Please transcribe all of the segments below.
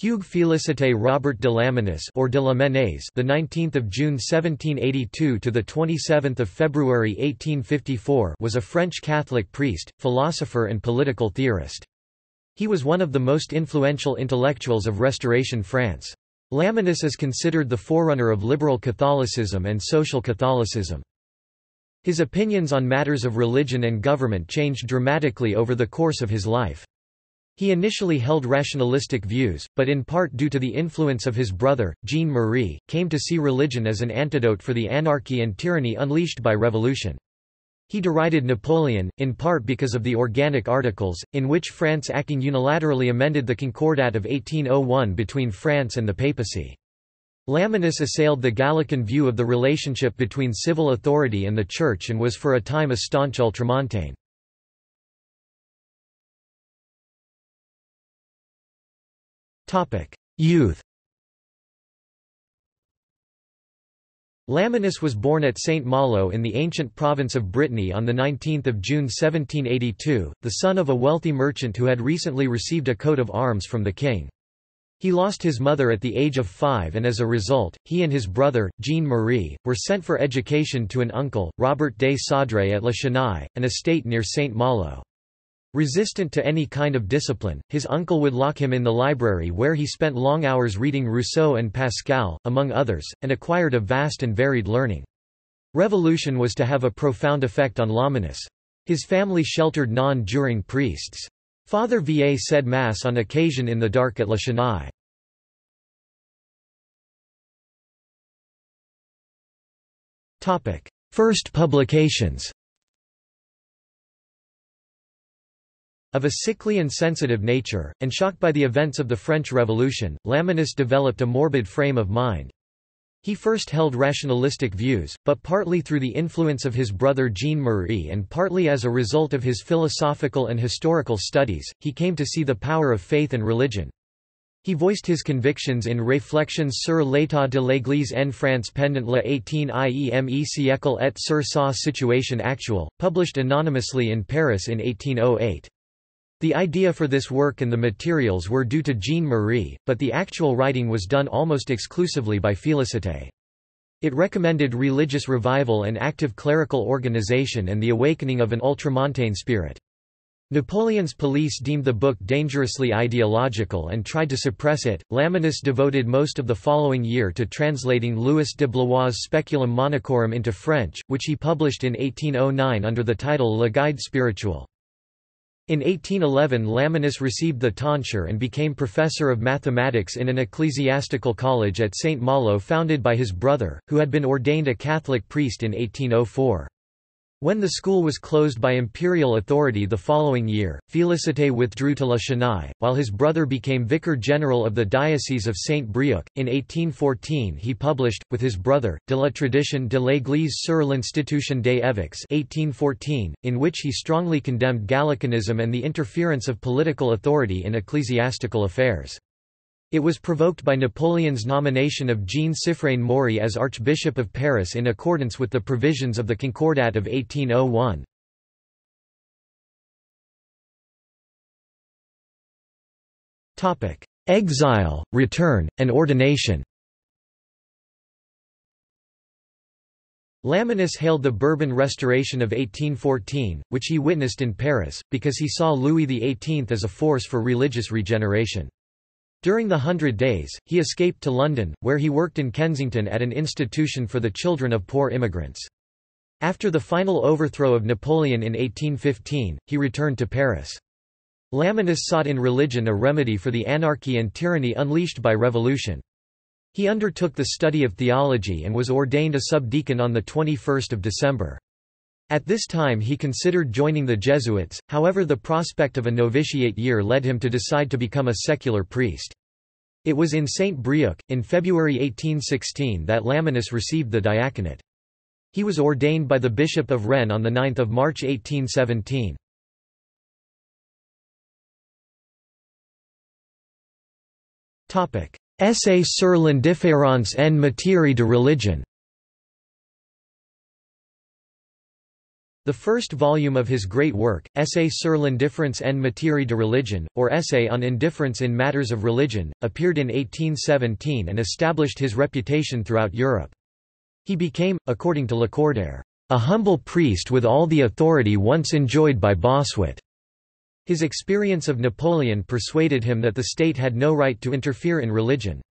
Hugues Félicité Robert de Lamennais or de Lamennais, the 19th of June 1782 to the 27th of February 1854, was a French Catholic priest, philosopher and political theorist. He was one of the most influential intellectuals of Restoration France. Lamennais is considered the forerunner of liberal Catholicism and social Catholicism. His opinions on matters of religion and government changed dramatically over the course of his life. He initially held rationalistic views, but in part due to the influence of his brother, Jean-Marie, came to see religion as an antidote for the anarchy and tyranny unleashed by revolution. He derided Napoleon, in part because of the Organic Articles, in which France acting unilaterally amended the Concordat of 1801 between France and the papacy. Lamennais assailed the Gallican view of the relationship between civil authority and the Church and was for a time a staunch ultramontane. Youth Lamennais was born at St. Malo in the ancient province of Brittany on 19 June 1782, the son of a wealthy merchant who had recently received a coat of arms from the king. He lost his mother at the age of five and as a result, he and his brother, Jean-Marie, were sent for education to an uncle, Robert de Saudray at La Chênaie, an estate near St. Malo. Resistant to any kind of discipline, his uncle would lock him in the library where he spent long hours reading Rousseau and Pascal, among others, and acquired a vast and varied learning. Revolution was to have a profound effect on Lamennais. His family sheltered non-juring priests. Father Vier said Mass on occasion in the dark at La Chênaie. First publications Of a sickly and sensitive nature, and shocked by the events of the French Revolution, Lamennais developed a morbid frame of mind. He first held rationalistic views, but partly through the influence of his brother Jean-Marie and partly as a result of his philosophical and historical studies, he came to see the power of faith and religion. He voiced his convictions in Réflexions sur l'état de l'Église en France pendant le 18e siècle et sur sa situation actuelle, published anonymously in Paris in 1808. The idea for this work and the materials were due to Jean-Marie, but the actual writing was done almost exclusively by Félicité. It recommended religious revival and active clerical organization and the awakening of an ultramontane spirit. Napoleon's police deemed the book dangerously ideological and tried to suppress it. Lamennais devoted most of the following year to translating Louis de Blois' Speculum Monachorum into French, which he published in 1809 under the title Le Guide spirituel. In 1811 Lamennais received the tonsure and became professor of mathematics in an ecclesiastical college at St. Malo founded by his brother, who had been ordained a Catholic priest in 1804. When the school was closed by imperial authority the following year, Félicité withdrew to La Chênaie, while his brother became vicar general of the Diocese of Saint-Brieuc. In 1814 he published, with his brother, De la tradition de l'Église sur l'institution des évêques 1814, in which he strongly condemned Gallicanism and the interference of political authority in ecclesiastical affairs. It was provoked by Napoleon's nomination of Jean-Siffrein Maury as Archbishop of Paris in accordance with the provisions of the Concordat of 1801. Exile, return, and ordination Lamennais hailed the Bourbon Restoration of 1814, which he witnessed in Paris, because he saw Louis XVIII as a force for religious regeneration. During the Hundred Days, he escaped to London, where he worked in Kensington at an institution for the children of poor immigrants. After the final overthrow of Napoleon in 1815, he returned to Paris. Lamennais sought in religion a remedy for the anarchy and tyranny unleashed by revolution. He undertook the study of theology and was ordained a subdeacon on 21 December. At this time he considered joining the Jesuits, however the prospect of a novitiate year led him to decide to become a secular priest. It was in St. Brieuc, in February 1816 that Lamennais received the diaconate. He was ordained by the Bishop of Rennes on 9 March 1817. Essai sur l'indifférence en matière de religion The first volume of his great work, Essai sur l'indifference en matière de religion, or Essay on Indifference in Matters of Religion, appeared in 1817 and established his reputation throughout Europe. He became, according to Lacordaire, a humble priest with all the authority once enjoyed by Bossuet. His experience of Napoleon persuaded him that the state had no right to interfere in religion.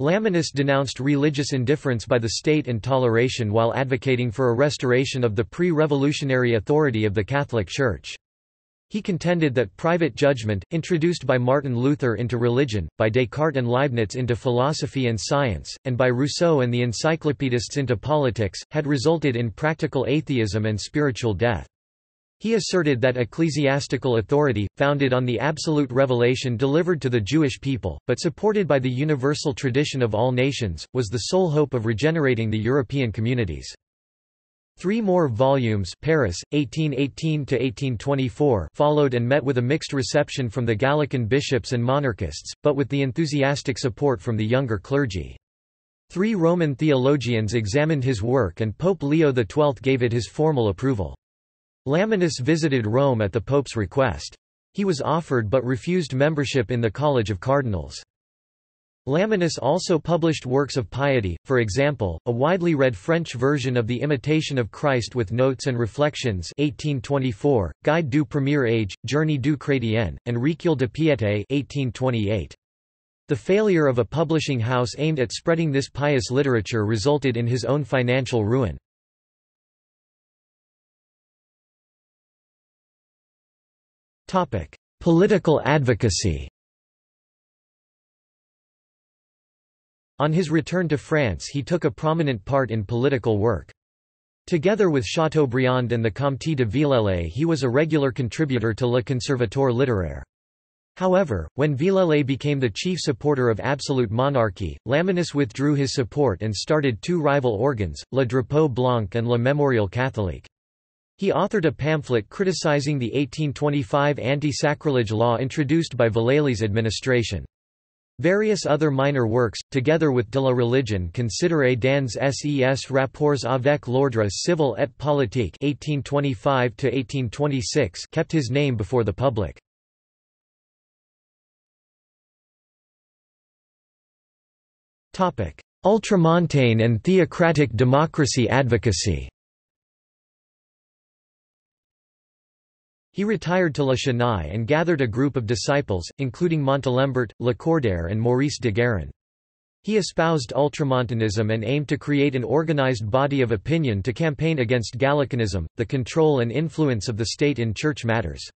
Lamennais denounced religious indifference by the state and toleration while advocating for a restoration of the pre-revolutionary authority of the Catholic Church. He contended that private judgment, introduced by Martin Luther into religion, by Descartes and Leibniz into philosophy and science, and by Rousseau and the encyclopedists into politics, had resulted in practical atheism and spiritual death. He asserted that ecclesiastical authority, founded on the absolute revelation delivered to the Jewish people, but supported by the universal tradition of all nations, was the sole hope of regenerating the European communities. Three more volumes Paris, 1818–1824 followed and met with a mixed reception from the Gallican bishops and monarchists, but with the enthusiastic support from the younger clergy. Three Roman theologians examined his work and Pope Leo XII gave it his formal approval. Lamennais visited Rome at the Pope's request. He was offered but refused membership in the College of Cardinals. Lamennais also published works of piety, for example, a widely read French version of The Imitation of Christ with Notes and Reflections 1824, Guide du Premier Age, Journée du Chrétien, and Recueil de Piété 1828. The failure of a publishing house aimed at spreading this pious literature resulted in his own financial ruin. Political advocacy On his return to France he took a prominent part in political work. Together with Chateaubriand and the Comte de Villèle he was a regular contributor to Le Conservateur littéraire. However, when Villèle became the chief supporter of absolute monarchy, Lamennais withdrew his support and started two rival organs, Le Drapeau Blanc and Le Mémorial Catholique. He authored a pamphlet criticizing the 1825 anti-sacrilege law introduced by Villèle's administration. Various other minor works, together with De la religion considérée dans ses rapports avec l'ordre civil et politique 1825 kept his name before the public. Ultramontane and theocratic democracy advocacy He retired to La Chanaie and gathered a group of disciples, including Montalembert, Lacordaire and Maurice de Guérin. He espoused ultramontanism and aimed to create an organized body of opinion to campaign against Gallicanism, the control and influence of the state in church matters.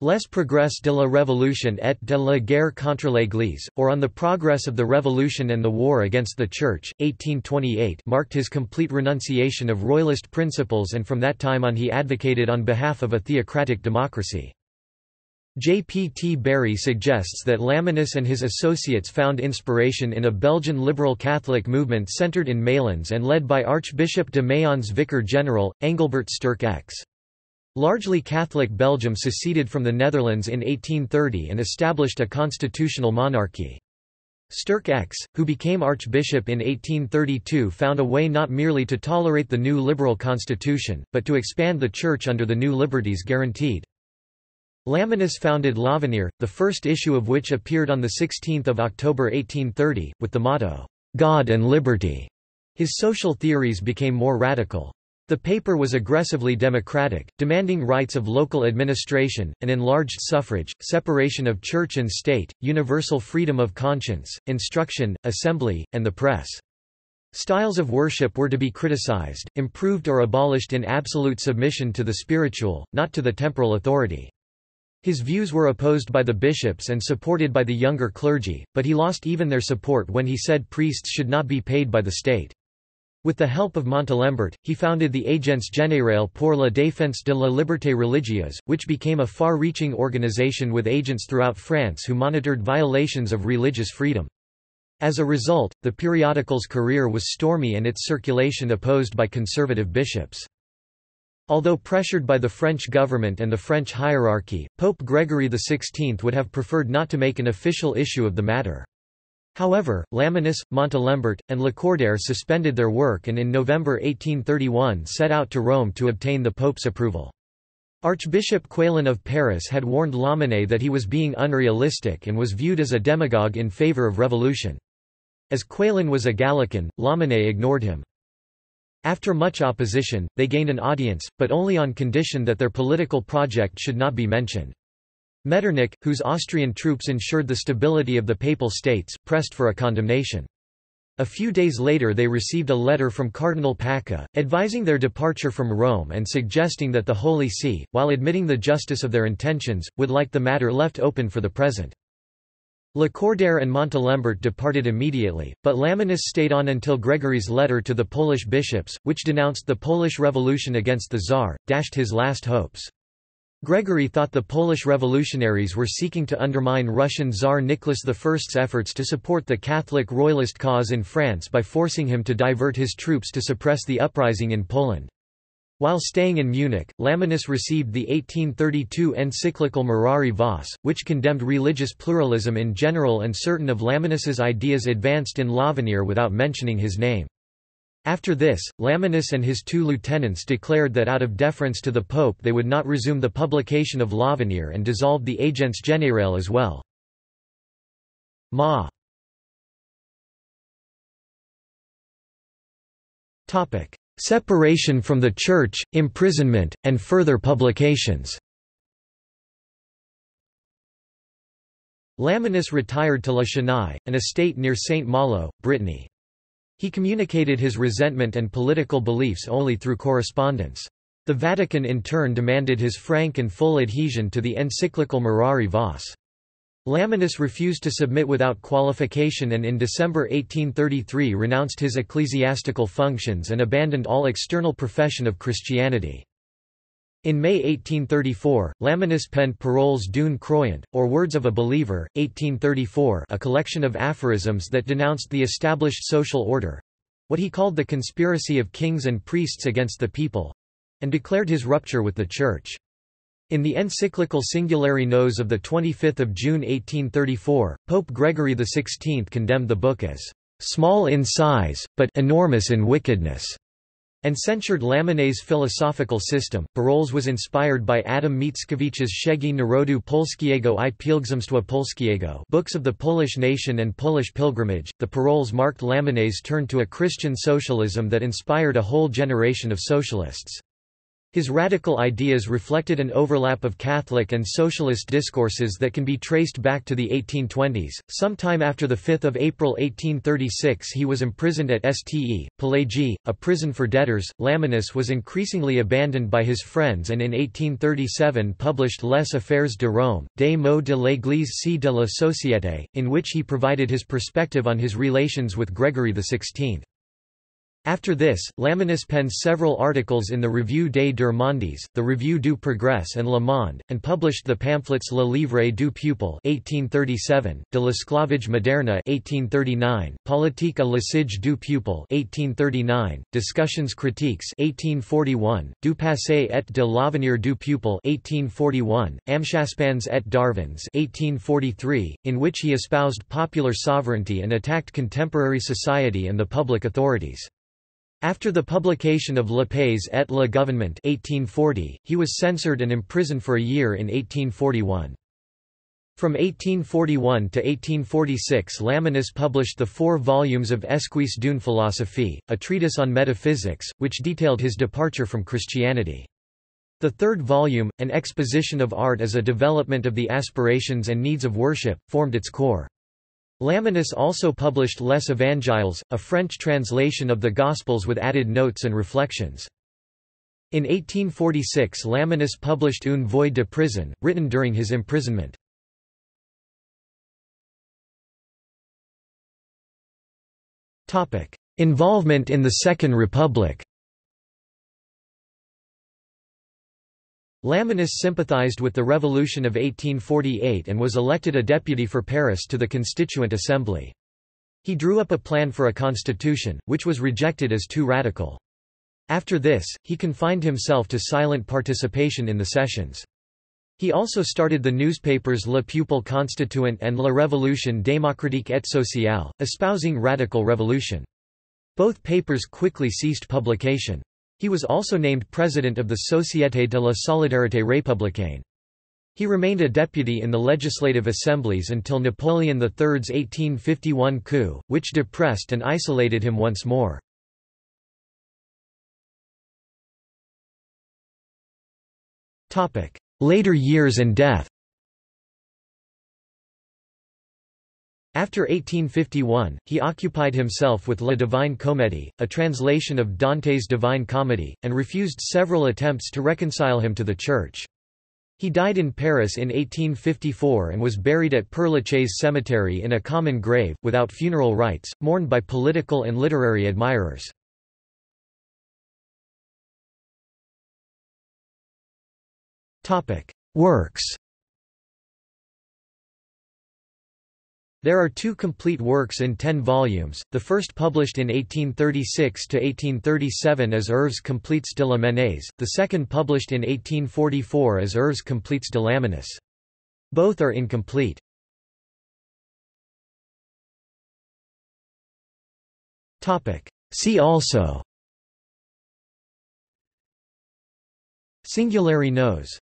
Les progrès de la Révolution et de la guerre contre l'Église, or On the Progress of the Revolution and the War Against the Church, 1828 marked his complete renunciation of royalist principles and from that time on he advocated on behalf of a theocratic democracy. J. P. T. Barry suggests that Lamennais and his associates found inspiration in a Belgian liberal Catholic movement centered in Malines and led by Archbishop de Méan's Vicar General, Engelbert Sterckx. Largely Catholic Belgium seceded from the Netherlands in 1830 and established a constitutional monarchy. Sterckx, who became archbishop in 1832 found a way not merely to tolerate the new liberal constitution, but to expand the church under the new liberties guaranteed. Lamennais founded L'Avenir, the first issue of which appeared on 16 October 1830, with the motto, "'God and Liberty'". His social theories became more radical. The paper was aggressively democratic, demanding rights of local administration, an enlarged suffrage, separation of church and state, universal freedom of conscience, instruction, assembly, and the press. Styles of worship were to be criticized, improved or abolished in absolute submission to the spiritual, not to the temporal authority. His views were opposed by the bishops and supported by the younger clergy, but he lost even their support when he said priests should not be paid by the state. With the help of Montalembert, he founded the Agence Générale pour la défense de la liberté religieuse, which became a far-reaching organization with agents throughout France who monitored violations of religious freedom. As a result, the periodical's career was stormy and its circulation opposed by conservative bishops. Although pressured by the French government and the French hierarchy, Pope Gregory XVI would have preferred not to make an official issue of the matter. However, Lamennais, Montalembert, and Lacordaire suspended their work and in November 1831 set out to Rome to obtain the Pope's approval. Archbishop Quélen of Paris had warned Lamennais that he was being unrealistic and was viewed as a demagogue in favor of revolution. As Quélen was a Gallican, Lamennais ignored him. After much opposition, they gained an audience, but only on condition that their political project should not be mentioned. Metternich, whose Austrian troops ensured the stability of the Papal States, pressed for a condemnation. A few days later they received a letter from Cardinal Pacca, advising their departure from Rome and suggesting that the Holy See, while admitting the justice of their intentions, would like the matter left open for the present. Lacordaire and Montalembert departed immediately, but Lamennais stayed on until Gregory's letter to the Polish bishops, which denounced the Polish Revolution against the Tsar, dashed his last hopes. Gregory thought the Polish revolutionaries were seeking to undermine Russian Tsar Nicholas I's efforts to support the Catholic royalist cause in France by forcing him to divert his troops to suppress the uprising in Poland. While staying in Munich, Lamennais received the 1832 encyclical Mirari Vos, which condemned religious pluralism in general and certain of Lamennais' ideas advanced in L'Avenir without mentioning his name. After this, Lamennais and his two lieutenants declared that out of deference to the Pope they would not resume the publication of L'Avenir and dissolved the Agence Générale as well. Ma Separation from the Church, imprisonment, and further publications Lamennais retired to La Chênaie, an estate near Saint-Malo, Brittany. He communicated his resentment and political beliefs only through correspondence. The Vatican in turn demanded his frank and full adhesion to the encyclical Mirari Vos. Lamennais refused to submit without qualification and in December 1833 renounced his ecclesiastical functions and abandoned all external profession of Christianity. In May 1834, Lamennais penned Paroles d'une croyant, or Words of a Believer, 1834 a collection of aphorisms that denounced the established social order—what he called the conspiracy of kings and priests against the people—and declared his rupture with the Church. In the encyclical Singulari Nos of 25 June 1834, Pope Gregory XVI condemned the book as "...small in size, but enormous in wickedness." And censured Lamennais' philosophical system. Paroles was inspired by Adam Mickiewicz's Księgi Narodu Polskiego i Pielgrzymstwa Polskiego Books of the Polish Nation and Polish Pilgrimage. The Paroles marked Lamennais' turn to a Christian socialism that inspired a whole generation of socialists. His radical ideas reflected an overlap of Catholic and socialist discourses that can be traced back to the 1820s. Sometime after 5 April 1836 he was imprisoned at Ste. Pelagie, a prison for debtors. Lamennais was increasingly abandoned by his friends and in 1837 published Les Affaires de Rome, des maux de l'Église c de la Société, in which he provided his perspective on his relations with Gregory XVI. After this, Lamennais penned several articles in the Revue des Deux Mondes, the Revue du Progrès and Le Monde, and published the pamphlets Le Livre du Peuple 1837, De l'esclavage moderne 1839, Politique à l'usage du Peuple 1839, Discussions critiques 1841, Du passé et de l'avenir du Peuple 1841, Amschaspands et Darvands 1843, in which he espoused popular sovereignty and attacked contemporary society and the public authorities. After the publication of Le Pays et le Gouvernement 1840, he was censored and imprisoned for a year in 1841. From 1841 to 1846 Lamennais published the four volumes of Esquisse d'une philosophie, a treatise on metaphysics, which detailed his departure from Christianity. The third volume, An Exposition of Art as a Development of the Aspirations and Needs of Worship, formed its core. Lamennais also published Les Évangiles, a French translation of the Gospels with added notes and reflections. In 1846 Lamennais published Une Voix de Prison, written during his imprisonment. Involvement in the Second Republic Lamennais sympathized with the Revolution of 1848 and was elected a deputy for Paris to the Constituent Assembly. He drew up a plan for a constitution, which was rejected as too radical. After this, he confined himself to silent participation in the sessions. He also started the newspapers Le Peuple Constituant and La Révolution démocratique et sociale, espousing radical revolution. Both papers quickly ceased publication. He was also named president of the Société de la Solidarité républicaine. He remained a deputy in the legislative assemblies until Napoleon III's 1851 coup, which depressed and isolated him once more. Later years and death After 1851, he occupied himself with La Divine Comédie, a translation of Dante's Divine Comedy, and refused several attempts to reconcile him to the Church. He died in Paris in 1854 and was buried at Père Lachaise cemetery in a common grave, without funeral rites, mourned by political and literary admirers. Works There are two complete works in ten volumes, the first published in 1836–1837 as Œuvres complètes de la the second published in 1844 as Œuvres complètes de Lamennais. Both are incomplete. See also Singulari Nos